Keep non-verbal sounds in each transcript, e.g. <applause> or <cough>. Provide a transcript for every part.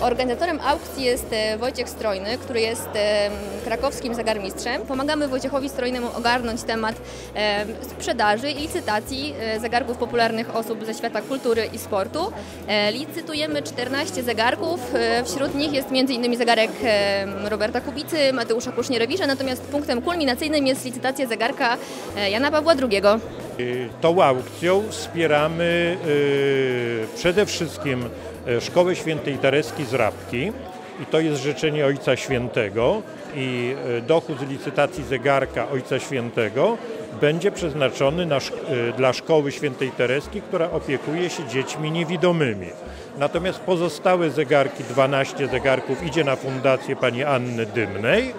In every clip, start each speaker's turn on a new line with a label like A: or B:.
A: Organizatorem aukcji jest e, Wojciech Strojny, który jest e, krakowskim zegarmistrzem. Pomagamy Wojciechowi Strojnemu ogarnąć temat e, sprzedaży i licytacji zegarków popularnych osób ze świata kultury i sportu. Licytujemy 14 zegarków, wśród nich jest m.in. zegarek Roberta Kubicy, Mateusza Kusznierewicza, natomiast punktem kulminacyjnym jest licytacja zegarka Jana Pawła II.
B: Y, Tą aukcją wspieramy y, przede wszystkim y, Szkołę Świętej Tereski z Rabki. I to jest życzenie Ojca Świętego. I dochód z licytacji zegarka Ojca Świętego będzie przeznaczony na, dla Szkoły Świętej Tereski, która opiekuje się dziećmi niewidomymi. Natomiast pozostałe zegarki, 12 zegarków, idzie na fundację pani Anny Dymnej,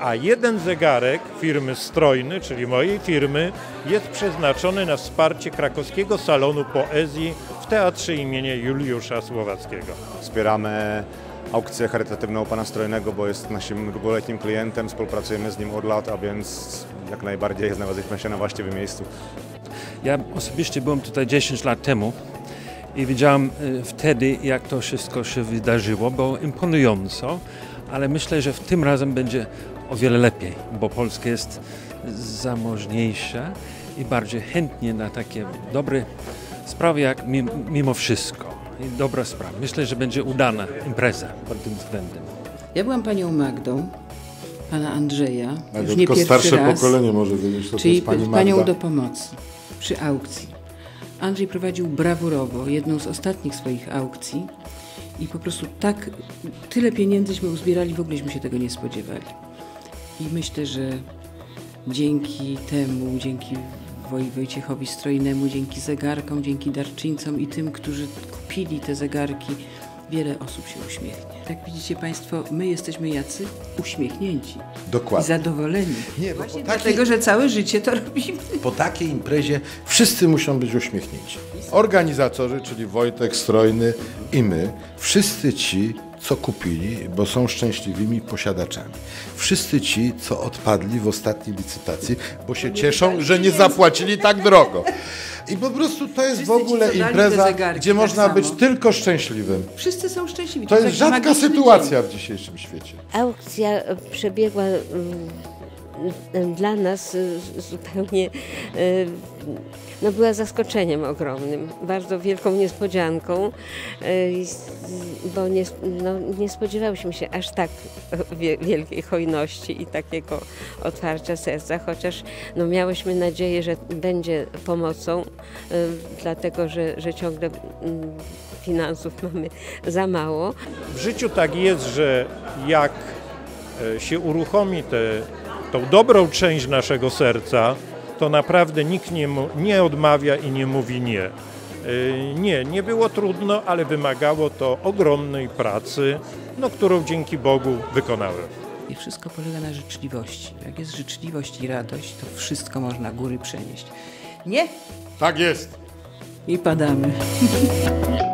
B: a jeden zegarek firmy Strojny, czyli mojej firmy, jest przeznaczony na wsparcie krakowskiego salonu poezji w Teatrze imienia Juliusza Słowackiego.
C: Wspieramy aukcję charytatywną u pana Strojnego, bo jest naszym długoletnim klientem, współpracujemy z nim od lat, a więc jak najbardziej znaleźliśmy się na właściwym miejscu.
D: Ja osobiście byłem tutaj 10 lat temu i widziałem y, wtedy, jak to wszystko się wydarzyło. Było imponująco, ale myślę, że w tym razem będzie o wiele lepiej, bo Polska jest zamożniejsza i bardziej chętnie na takie dobre sprawy, jak mimo, wszystko. I dobra sprawa. Myślę, że będzie udana impreza pod tym względem.
E: Ja byłam panią Magdą, pana Andrzeja, już nie
F: tylko
E: pierwszy
F: starsze
E: raz,
F: pokolenie może wiedzieć, to, to
E: czyli
F: jest pani
E: panią
F: Magda.
E: do pomocy przy aukcji. Andrzej prowadził brawurowo jedną z ostatnich swoich aukcji i po prostu tak, tyle pieniędzyśmy uzbierali, w ogóleśmy się tego nie spodziewali. I myślę, że dzięki temu, dzięki Woj Wojciechowi Strojnemu, dzięki zegarkom, dzięki darczyńcom i tym, którzy kupili te zegarki, wiele osób się uśmiechnie. Jak widzicie Państwo, my jesteśmy jacy uśmiechnięci i
F: Dokładnie.
E: zadowoleni.
F: Nie, bo
E: Właśnie
F: po takiej-
E: dlatego, że całe życie to robimy.
F: Po takiej imprezie wszyscy muszą być uśmiechnięci. Organizatorzy, czyli Wojtek Strojny i my, wszyscy ci, co kupili, bo są szczęśliwymi posiadaczami. Wszyscy ci, co odpadli w ostatniej licytacji, bo się cieszą, że nie zapłacili tak drogo. I po prostu to jest w
E: Wszyscy ci,
F: ogóle impreza,
E: zegarki,
F: gdzie
E: tak
F: można
E: samo.
F: być tylko szczęśliwym.
E: Wszyscy są szczęśliwi.
F: To jest rzadka sytuacja w dzisiejszym świecie.
G: Aukcja przebiegła mm, dla nas e, zupełnie, e, no była zaskoczeniem ogromnym, bardzo wielką niespodzianką, s- bo nie, no, nie spodziewałyśmy się aż tak <laughs> wie- wielkiej hojności i takiego otwarcia serca, chociaż no, miałyśmy nadzieję, że będzie pomocą, dlatego że, że ciągle mm, finansów <laughs> mamy za mało.
B: W życiu tak jest, że jak e, się uruchomi tę tą dobrą część naszego serca, to naprawdę nikt nie, nie odmawia i nie mówi nie. E, Nie, nie było trudno, ale wymagało to ogromnej pracy, no, którą dzięki Bogu wykonałem.
E: I wszystko polega na życzliwości. Jak jest życzliwość i radość, to wszystko można góry przenieść. Nie?
F: Tak jest.
E: I padamy. <laughs>